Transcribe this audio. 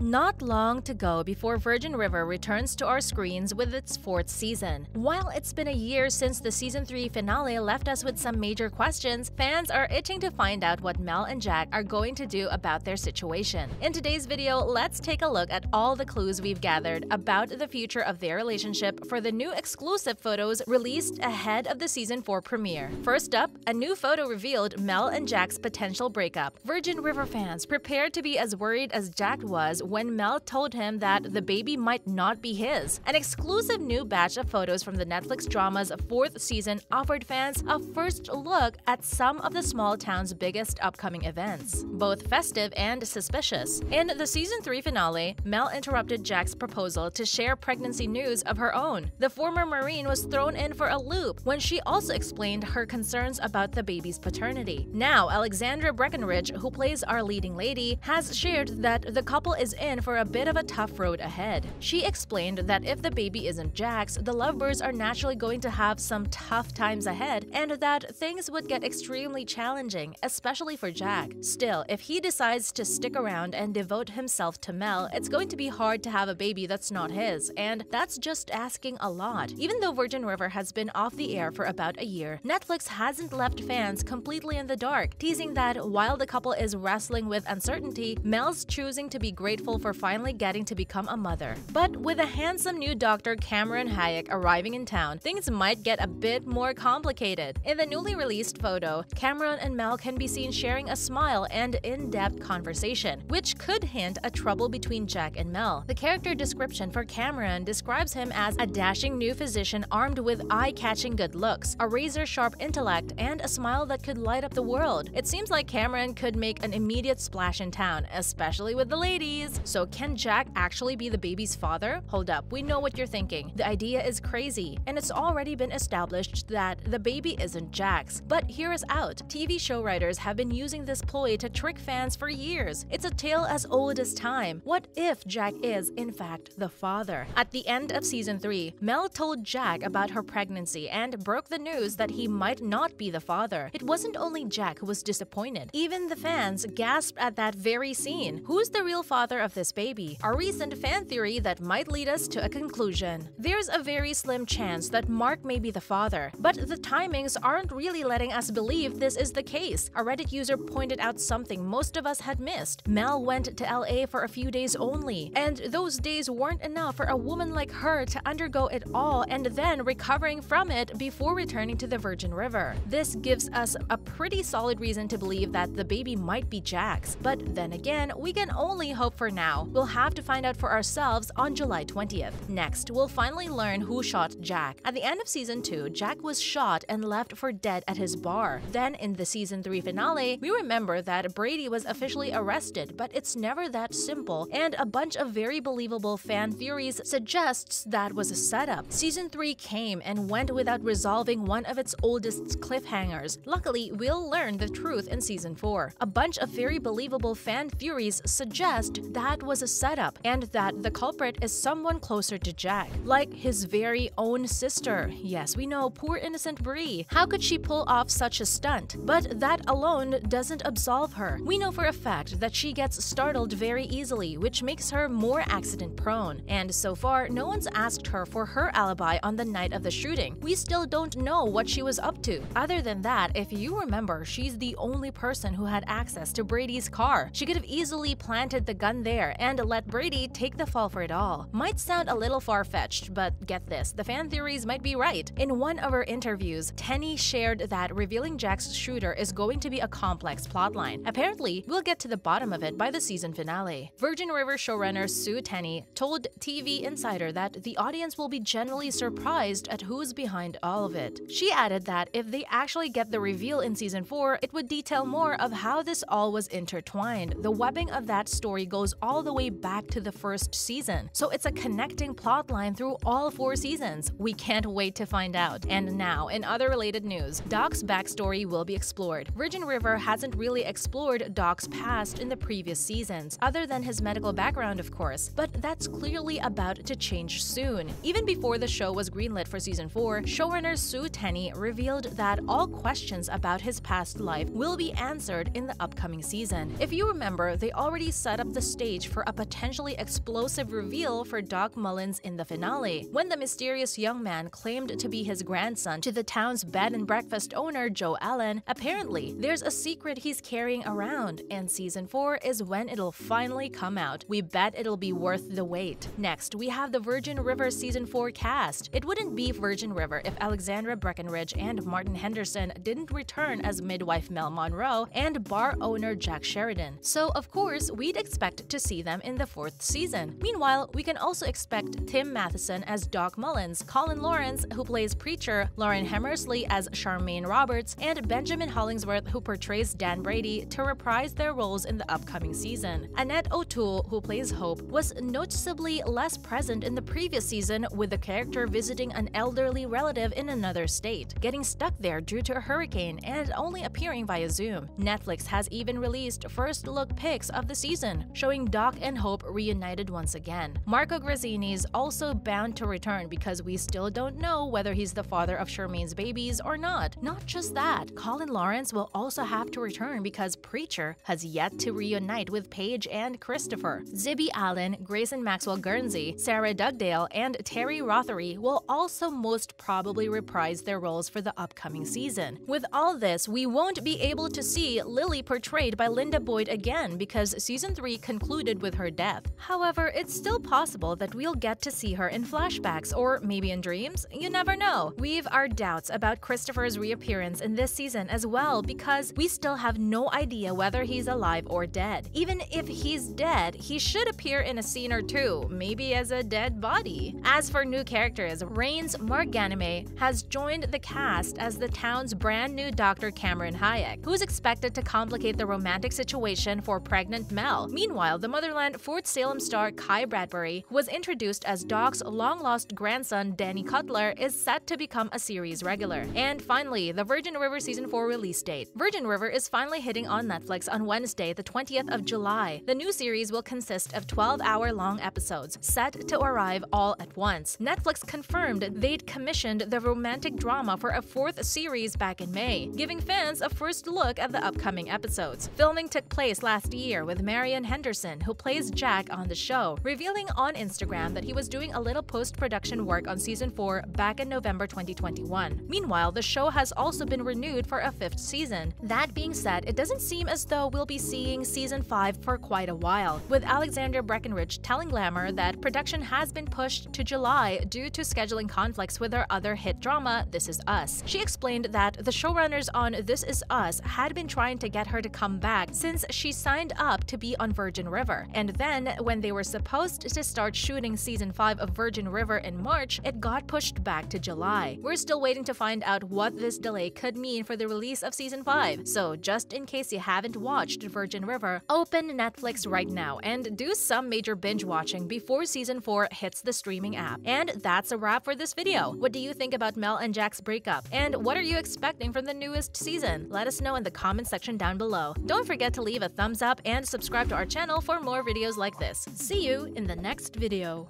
Not long to go before Virgin River returns to our screens with its fourth season. While it's been a year since the season 3 finale left us with some major questions, fans are itching to find out what Mel and Jack are going to do about their situation. In today's video, let's take a look at all the clues we've gathered about the future of their relationship for the new exclusive photos released ahead of the season 4 premiere. First up, a new photo revealed Mel and Jack's potential breakup. Virgin River fans prepared to be as worried as Jack was when Mel told him that the baby might not be his. An exclusive new batch of photos from the Netflix drama's fourth season offered fans a first look at some of the small town's biggest upcoming events, both festive and suspicious. In the season 3 finale, Mel interrupted Jack's proposal to share pregnancy news of her own. The former Marine was thrown in for a loop when she also explained her concerns about the baby's paternity. Now, Alexandra Breckenridge, who plays our leading lady, has shared that the couple is in for a bit of a tough road ahead. She explained that if the baby isn't Jack's, the lovebirds are naturally going to have some tough times ahead and that things would get extremely challenging, especially for Jack. Still, if he decides to stick around and devote himself to Mel, it's going to be hard to have a baby that's not his, and that's just asking a lot. Even though Virgin River has been off the air for about a year, Netflix hasn't left fans completely in the dark, teasing that while the couple is wrestling with uncertainty, Mel's choosing to be grateful for finally getting to become a mother. But with a handsome new doctor Cameron Hayek arriving in town, things might get a bit more complicated. In the newly released photo, Cameron and Mel can be seen sharing a smile and in-depth conversation, which could hint a trouble between Jack and Mel. The character description for Cameron describes him as a dashing new physician armed with eye-catching good looks, a razor-sharp intellect, and a smile that could light up the world. It seems like Cameron could make an immediate splash in town, especially with the ladies. So can Jack actually be the baby's father? Hold up, we know what you're thinking. The idea is crazy, and it's already been established that the baby isn't Jack's. But here is out. TV show writers have been using this ploy to trick fans for years. It's a tale as old as time. What if Jack is, in fact, the father? At the end of season 3, Mel told Jack about her pregnancy and broke the news that he might not be the father. It wasn't only Jack who was disappointed. Even the fans gasped at that very scene. Who's the real father of of this baby, a recent fan theory that might lead us to a conclusion. There's a very slim chance that Mark may be the father, but the timings aren't really letting us believe this is the case. A Reddit user pointed out something most of us had missed. Mel went to LA for a few days only, and those days weren't enough for a woman like her to undergo it all and then recovering from it before returning to the Virgin River. This gives us a pretty solid reason to believe that the baby might be Jack's, but then again, we can only hope for now. We'll have to find out for ourselves on July 20th. Next, we'll finally learn who shot Jack. At the end of season 2, Jack was shot and left for dead at his bar. Then in the season 3 finale, we remember that Brady was officially arrested, but it's never that simple, and a bunch of very believable fan theories suggests that was a setup. Season 3 came and went without resolving one of its oldest cliffhangers. Luckily, we'll learn the truth in season 4. A bunch of very believable fan theories suggest that was a setup and that the culprit is someone closer to Jack, like his very own sister. Yes, we know, poor innocent Brie. How could she pull off such a stunt? But that alone doesn't absolve her. We know for a fact that she gets startled very easily, which makes her more accident prone. And so far, no one's asked her for her alibi on the night of the shooting. We still don't know what she was up to. Other than that, if you remember, she's the only person who had access to Brady's car. She could have easily planted the gun there and let Brady take the fall for it all. Might sound a little far-fetched, but get this, the fan theories might be right. In one of her interviews, Tenney shared that revealing Jack's shooter is going to be a complex plotline. Apparently, we'll get to the bottom of it by the season finale. Virgin River showrunner Sue Tenney told TV Insider that the audience will be generally surprised at who's behind all of it. She added that if they actually get the reveal in season 4, it would detail more of how this all was intertwined. The webbing of that story goes all the way back to the first season. So it's a connecting plotline through all four seasons. We can't wait to find out. And now, in other related news, Doc's backstory will be explored. Virgin River hasn't really explored Doc's past in the previous seasons, other than his medical background, of course, but that's clearly about to change soon. Even before the show was greenlit for season 4, showrunner Sue Tenney revealed that all questions about his past life will be answered in the upcoming season. If you remember, they already set up the stage stage for a potentially explosive reveal for Doc Mullins in the finale, when the mysterious young man claimed to be his grandson to the town's bed and breakfast owner Jo Ellen. Apparently, there's a secret he's carrying around, and season 4 is when it'll finally come out. We bet it'll be worth the wait. Next, we have the Virgin River season 4 cast. It wouldn't be Virgin River if Alexandra Breckenridge and Martin Henderson didn't return as midwife Mel Monroe and bar owner Jack Sheridan. So, of course, we'd expect to see them in the fourth season. Meanwhile, we can also expect Tim Matheson as Doc Mullins, Colin Lawrence, who plays Preacher, Lauren Hammersley as Charmaine Roberts, and Benjamin Hollingsworth, who portrays Dan Brady, to reprise their roles in the upcoming season. Annette O'Toole, who plays Hope, was noticeably less present in the previous season, with the character visiting an elderly relative in another state, getting stuck there due to a hurricane, and only appearing via Zoom. Netflix has even released first look pics of the season, showing Doc and Hope reunited once again. Marco Grazzini is also bound to return because we still don't know whether he's the father of Charmaine's babies or not. Not just that, Colin Lawrence will also have to return because Preacher has yet to reunite with Paige and Christopher. Zibby Allen, Grayson Maxwell Gurnsey, Sarah Dugdale, and Teryl Rothery will also most probably reprise their roles for the upcoming season. With all this, we won't be able to see Lily portrayed by Linda Boyd again because season 3 concluded with her death. However, it's still possible that we'll get to see her in flashbacks or maybe in dreams. You never know. We've our doubts about Christopher's reappearance in this season as well because we still have no idea whether he's alive or dead. Even if he's dead, he should appear in a scene or two, maybe as a dead body. As for new characters, Rains Mark Ghanimé has joined the cast as the town's brand new Dr. Cameron Hayek, who's expected to complicate the romantic situation for pregnant Mel. Meanwhile, the Motherland Fort Salem star Kai Bradbury, who was introduced as Doc's long-lost grandson Danny Cutler, is set to become a series regular. And finally, the Virgin River Season 4 release date. Virgin River is finally hitting on Netflix on Wednesday, the 20th of July. The new series will consist of 12-hour-long episodes, set to arrive all at once. Netflix confirmed they'd commissioned the romantic drama for a fourth series back in May, giving fans a first look at the upcoming episodes. Filming took place last year with Martin Henderson, who plays Jack on the show, revealing on Instagram that he was doing a little post-production work on season 4 back in November 2021. Meanwhile, the show has also been renewed for a fifth season. That being said, it doesn't seem as though we'll be seeing season 5 for quite a while, with Alexandra Breckenridge telling Glamour that production has been pushed to July due to scheduling conflicts with her other hit drama, This Is Us. She explained that the showrunners on This Is Us had been trying to get her to come back since she signed up to be on Virgin River. And then, when they were supposed to start shooting season 5 of Virgin River in March, it got pushed back to July. We're still waiting to find out what this delay could mean for the release of season 5. So, just in case you haven't watched Virgin River, open Netflix right now and do some major binge watching before season 4 hits the streaming app. And that's a wrap for this video. What do you think about Mel and Jack's breakup? And what are you expecting from the newest season? Let us know in the comment section down below. Don't forget to leave a thumbs up and subscribe to our channel for more videos like this. See you in the next video.